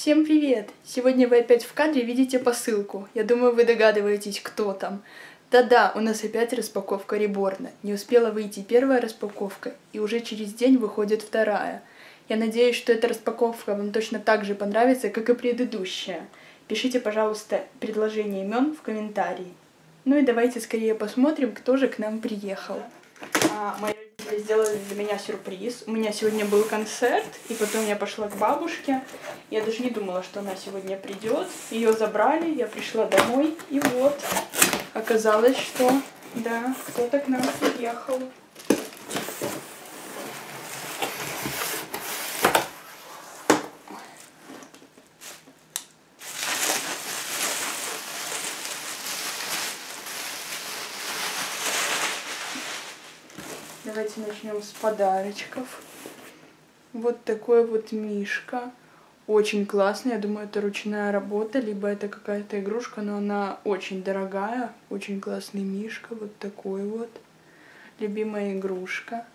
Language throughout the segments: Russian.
Всем привет! Сегодня вы опять в кадре видите посылку. Я думаю, вы догадываетесь, кто там. Да-да, у нас опять распаковка реборна. Не успела выйти первая распаковка, и уже через день выходит вторая. Я надеюсь, что эта распаковка вам точно так же понравится, как и предыдущая. Пишите, пожалуйста, предложение имен в комментарии. Ну и давайте скорее посмотрим, кто же к нам приехал. А, мои родители сделали для меня сюрприз. У меня сегодня был концерт, и потом я пошла к бабушке. Я даже не думала, что она сегодня придет. Ее забрали, я пришла домой, и вот оказалось, что да, кто-то к нам приехал. Давайте начнем с подарочков. Вот такой вот мишка. Очень классный. Я думаю, это ручная работа, либо это какая-то игрушка, но она очень дорогая. Очень классный мишка. Вот такой вот. Любимая игрушка.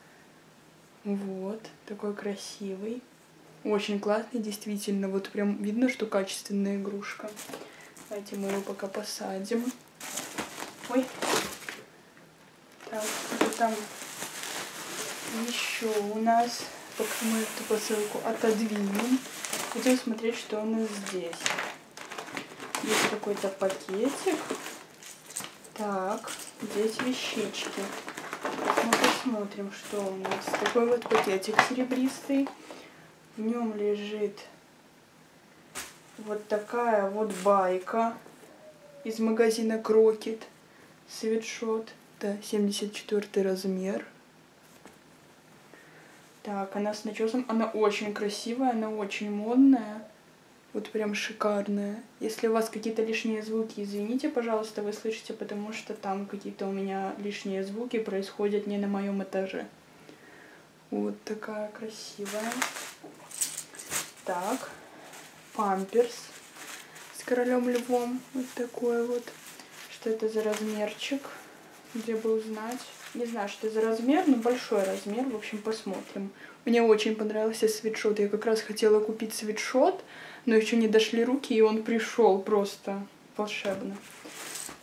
Вот. Такой красивый. Очень классный, действительно. Вот прям видно, что качественная игрушка. Давайте мы его пока посадим. Ой. Так, что там еще у нас, пока мы эту посылку отодвинем, будем смотреть, что у нас здесь. Есть какой-то пакетик. Так, здесь вещички. Мы посмотрим, что у нас. Такой вот пакетик серебристый. В нем лежит вот такая вот байка из магазина Крокет. Свитшот. Это 74 размер. Так, она с начесом, она очень красивая, она очень модная. Вот прям шикарная. Если у вас какие-то лишние звуки, извините, пожалуйста, вы слышите, потому что там какие-то у меня лишние звуки происходят не на моем этаже. Вот такая красивая. Так, памперс с королем львом. Вот такой вот. Что это за размерчик? Где бы узнать? Не знаю, что за размер, но большой размер. В общем, посмотрим. Мне очень понравился свитшот. Я как раз хотела купить свитшот, но еще не дошли руки, и он пришел просто волшебно.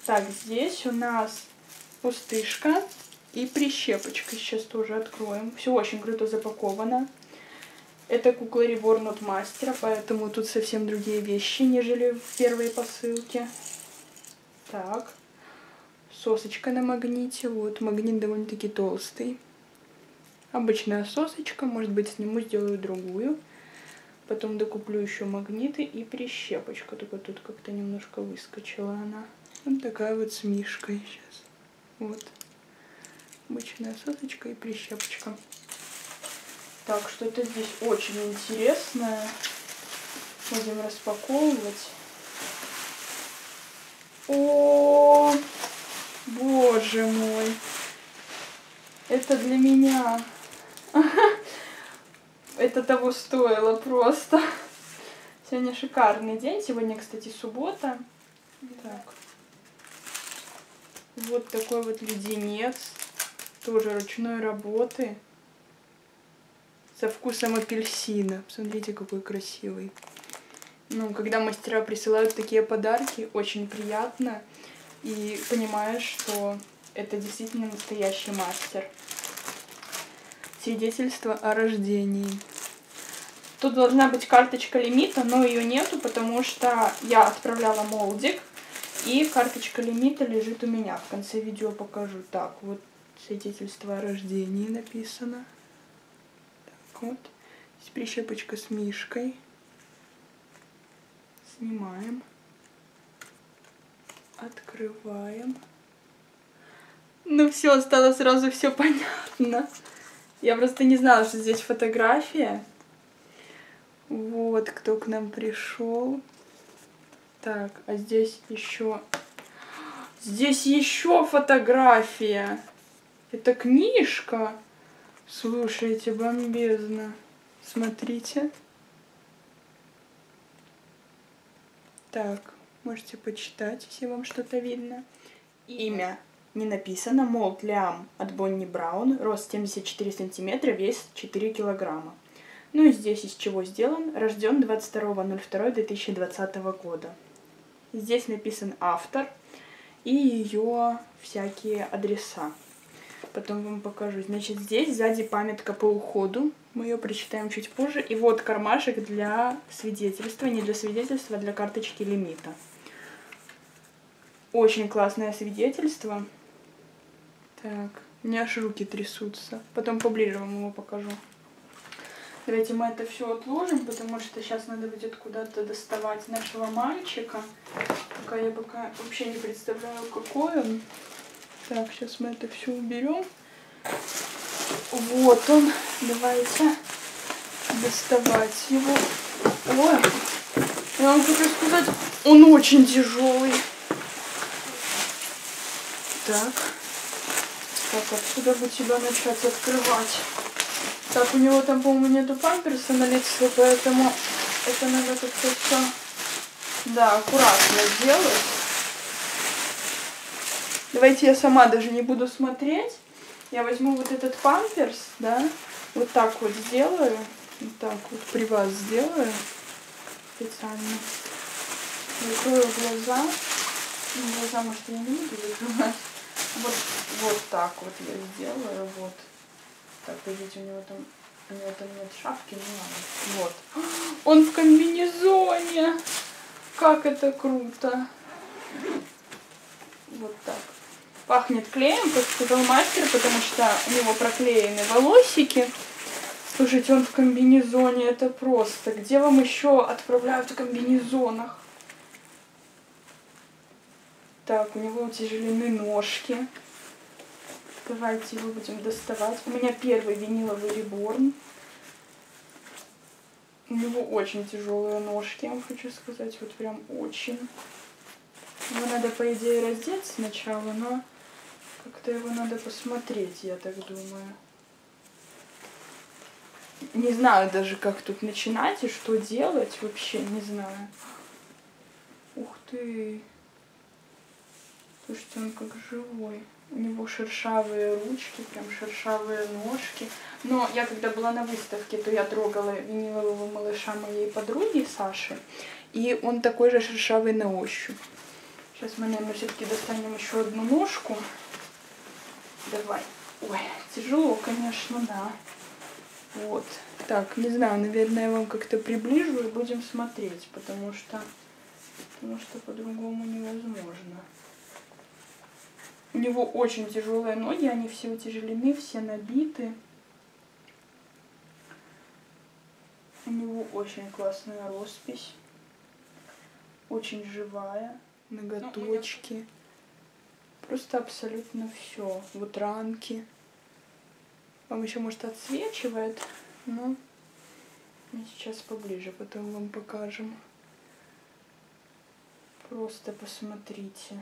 Так, здесь у нас пустышка и прищепочка. Сейчас тоже откроем. Все очень круто запаковано. Это кукла Reborn от мастера, поэтому тут совсем другие вещи, нежели в первой посылке. Так сосочка на магните. Вот, магнит довольно-таки толстый. Обычная сосочка, может быть, сниму, сделаю другую. Потом докуплю еще магниты и прищепочку. Только тут как-то немножко выскочила она. Вот такая вот с мишкой сейчас. Вот. Обычная сосочка и прищепочка. Так, что-то здесь очень интересное. Будем распаковывать. О, -о, -о! Боже мой. Это для меня. Это того стоило просто. Сегодня шикарный день. Сегодня, кстати, суббота. Так. Вот такой вот леденец. Тоже ручной работы. Со вкусом апельсина. Посмотрите, какой красивый. Ну, когда мастера присылают такие подарки, очень приятно и понимаешь, что это действительно настоящий мастер. Свидетельство о рождении. Тут должна быть карточка лимита, но ее нету, потому что я отправляла молдик, и карточка лимита лежит у меня. В конце видео покажу. Так, вот свидетельство о рождении написано. Так вот. Здесь прищепочка с мишкой. Снимаем. Открываем. Ну все, стало сразу все понятно. Я просто не знала, что здесь фотография. Вот кто к нам пришел. Так, а здесь еще... Здесь еще фотография. Это книжка. Слушайте, бомбезно. Смотрите. Так, Можете почитать, если вам что-то видно. Имя не написано. Молд Лиам от Бонни Браун. Рост 74 сантиметра, вес 4 килограмма. Ну и здесь из чего сделан. Рожден 22.02.2020 года. Здесь написан автор и ее всякие адреса. Потом вам покажу. Значит, здесь сзади памятка по уходу. Мы ее прочитаем чуть позже. И вот кармашек для свидетельства. Не для свидетельства, а для карточки лимита. Очень классное свидетельство. Так, у меня аж руки трясутся. Потом поближе вам его покажу. Давайте мы это все отложим, потому что сейчас надо будет куда-то доставать нашего мальчика. Пока я пока вообще не представляю, какой он. Так, сейчас мы это все уберем. Вот он. Давайте доставать его. Ой, я вам хочу сказать, он очень тяжелый. Так. Так, откуда бы тебя начать открывать? Так, у него там, по-моему, нету памперса на лице, поэтому это надо как-то все, да, аккуратно сделать. Давайте я сама даже не буду смотреть. Я возьму вот этот памперс, да, вот так вот сделаю. Вот так вот при вас сделаю специально. Закрою глаза. Ну, глаза, может, я не буду закрывать. Вот, вот так вот я сделаю, вот. Так, видите, у него там, у него там нет шапки, ну ладно. Вот. Он в комбинезоне! Как это круто! Вот так. Пахнет клеем, как сказал мастер, потому что у него проклеены волосики. Слушайте, он в комбинезоне, это просто. Где вам еще отправляют в комбинезонах? Так, у него утяжелены ножки. Давайте его будем доставать. У меня первый виниловый реборн. У него очень тяжелые ножки, я вам хочу сказать. Вот прям очень. Его надо, по идее, раздеть сначала, но как-то его надо посмотреть, я так думаю. Не знаю даже, как тут начинать и что делать. Вообще не знаю. Ух ты. Слушайте, он как живой. У него шершавые ручки, прям шершавые ножки. Но я когда была на выставке, то я трогала винилового малыша моей подруги Саши. И он такой же шершавый на ощупь. Сейчас мы, наверное, все-таки достанем еще одну ножку. Давай. Ой, тяжело, конечно, да. Вот. Так, не знаю, наверное, я вам как-то приближу и будем смотреть, потому что, потому что по-другому невозможно. У него очень тяжелые ноги, они все утяжелены, все набиты. У него очень классная роспись. Очень живая. Ноготочки. Просто абсолютно все. Вот ранки. Вам еще, может, отсвечивает, но мы сейчас поближе потом вам покажем. Просто посмотрите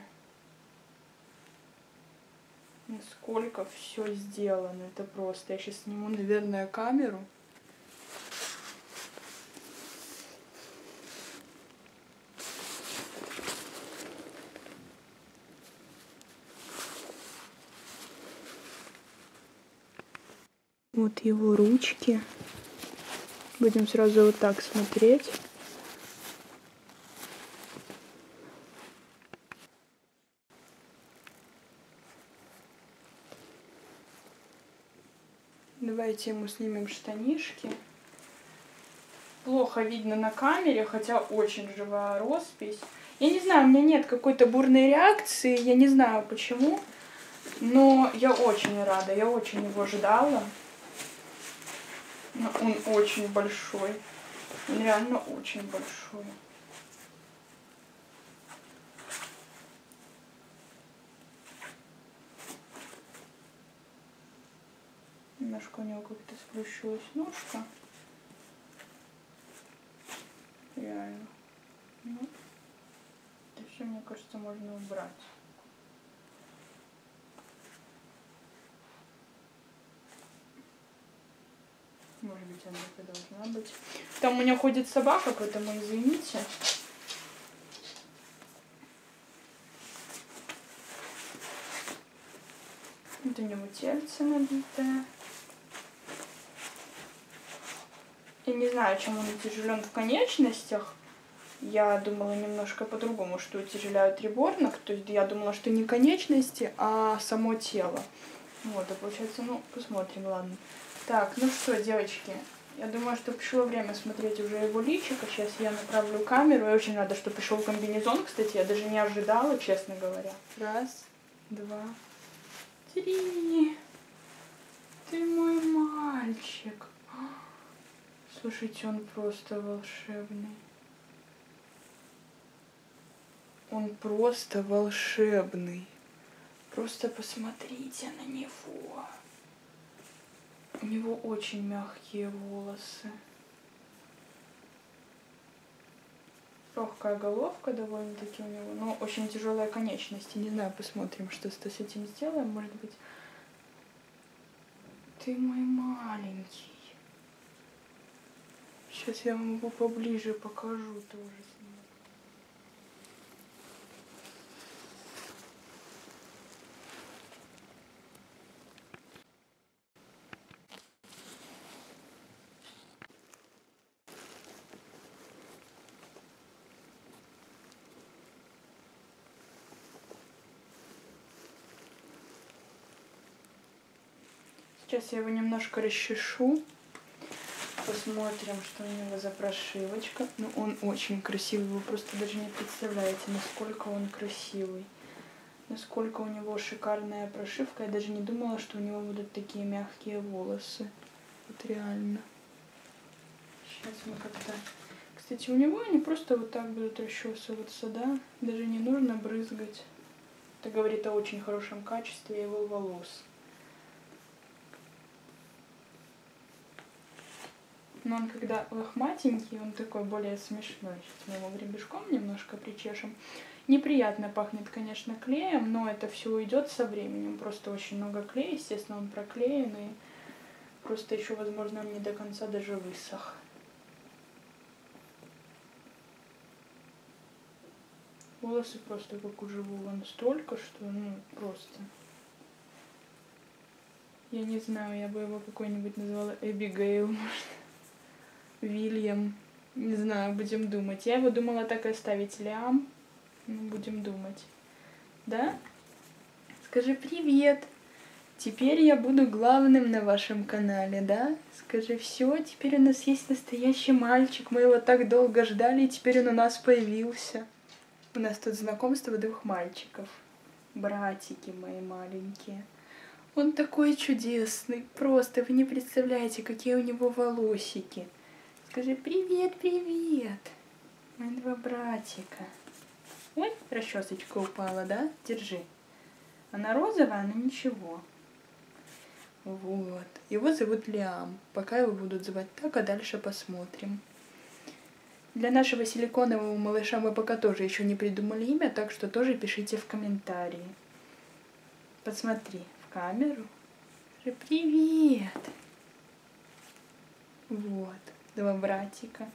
насколько все сделано. Это просто. Я сейчас сниму, наверное, камеру. Вот его ручки. Будем сразу вот так смотреть. Давайте ему снимем штанишки. Плохо видно на камере, хотя очень живая роспись. Я не знаю, у меня нет какой-то бурной реакции, я не знаю почему, но я очень рада, я очень его ждала. Он очень большой, реально очень большой. Немножко у него как-то сплющилась ножка. Реально. Ну, это все, мне кажется, можно убрать. Может быть, она так и должна быть. Там у меня ходит собака, поэтому извините. Вот у него тельце набитое. Я не знаю, чем он утяжелен в конечностях. Я думала немножко по-другому, что утяжеляют реборнок. То есть я думала, что не конечности, а само тело. Вот, а получается, ну, посмотрим, ладно. Так, ну что, девочки, я думаю, что пришло время смотреть уже его личико. Сейчас я направлю камеру. Я очень рада, что пришел комбинезон, кстати. Я даже не ожидала, честно говоря. Раз, два, три. Ты мой мальчик. Слушайте, он просто волшебный. Он просто волшебный. Просто посмотрите на него. У него очень мягкие волосы. Легкая головка довольно-таки у него, но очень тяжелые конечности. Не знаю, посмотрим, что с этим сделаем. Может быть, ты мой маленький. Сейчас я вам его поближе покажу тоже. Сейчас я его немножко расчешу. Посмотрим, что у него за прошивочка. Ну, он очень красивый. Вы просто даже не представляете, насколько он красивый. Насколько у него шикарная прошивка. Я даже не думала, что у него будут такие мягкие волосы. Вот реально. Сейчас мы как-то... Кстати, у него они просто вот так будут расчесываться, да? Даже не нужно брызгать. Это говорит о очень хорошем качестве его волос. Но он когда лохматенький, он такой более смешной. Сейчас мы его гребешком немножко причешем. Неприятно пахнет, конечно, клеем, но это все уйдет со временем. Просто очень много клея, естественно, он проклеенный. Просто еще, возможно, он не до конца даже высох. Волосы просто как у живого настолько, что, ну, просто... Я не знаю, я бы его какой-нибудь назвала Эбигейл, может. Вильям. Не знаю, будем думать. Я его думала так и оставить Лиам. Ну, будем думать. Да? Скажи привет. Теперь я буду главным на вашем канале, да? Скажи, все, теперь у нас есть настоящий мальчик. Мы его так долго ждали, и теперь он у нас появился. У нас тут знакомство двух мальчиков. Братики мои маленькие. Он такой чудесный. Просто вы не представляете, какие у него волосики. Скажи привет, привет. Мои два братика. Ой, расчесочка упала, да? Держи. Она розовая, но ничего. Вот. Его зовут Лиам. Пока его будут звать так, а дальше посмотрим. Для нашего силиконового малыша мы пока тоже еще не придумали имя, так что тоже пишите в комментарии. Посмотри в камеру. Привет. Вот два братика.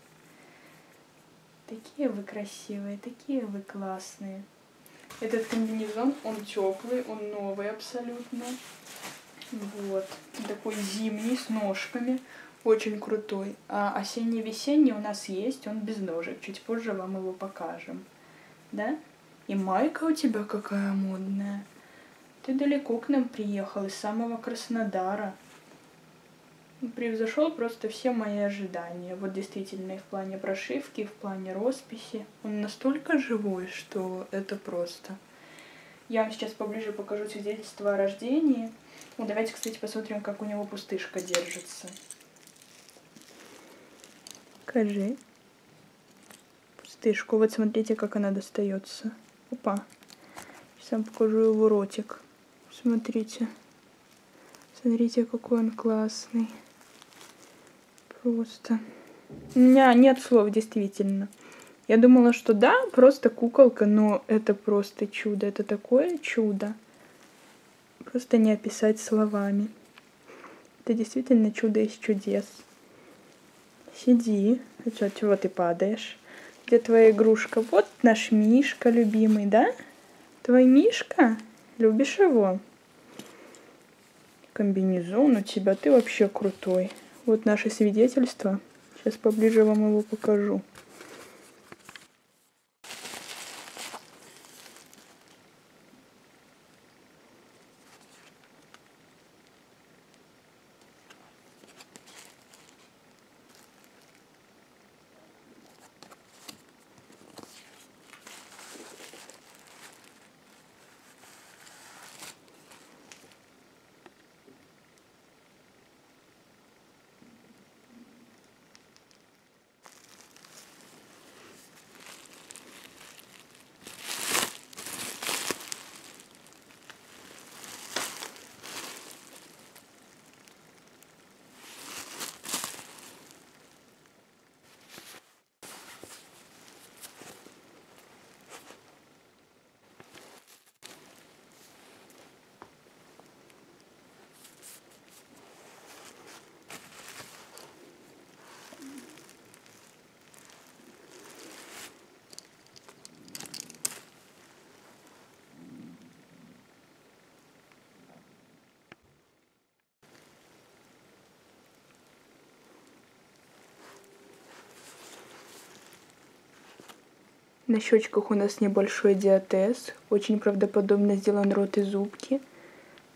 Такие вы красивые, такие вы классные. Этот комбинезон, он теплый, он новый абсолютно. Вот. Такой зимний, с ножками. Очень крутой. А осенний-весенний у нас есть, он без ножек. Чуть позже вам его покажем. Да? И майка у тебя какая модная. Ты далеко к нам приехал, из самого Краснодара превзошел просто все мои ожидания. Вот действительно и в плане прошивки, и в плане росписи. Он настолько живой, что это просто. Я вам сейчас поближе покажу свидетельство о рождении. Ну, давайте, кстати, посмотрим, как у него пустышка держится. Покажи. Пустышку. Вот смотрите, как она достается. Опа. Сейчас вам покажу его ротик. Смотрите. Смотрите, какой он классный. Просто. У меня нет слов, действительно. Я думала, что да, просто куколка, но это просто чудо. Это такое чудо. Просто не описать словами. Это действительно чудо из чудес. Сиди. Что, чего ты падаешь? Где твоя игрушка? Вот наш Мишка любимый, да? Твой Мишка? Любишь его? Комбинезон у тебя, ты вообще крутой. Вот наше свидетельство. Сейчас поближе вам его покажу. На щечках у нас небольшой диатез. Очень правдоподобно сделан рот и зубки.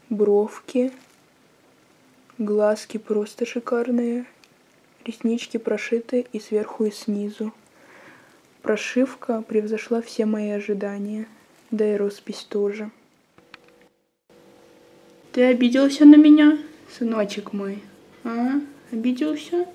Бровки. Глазки просто шикарные. Реснички прошиты и сверху, и снизу. Прошивка превзошла все мои ожидания. Да и роспись тоже. Ты обиделся на меня, сыночек мой? А? Обиделся?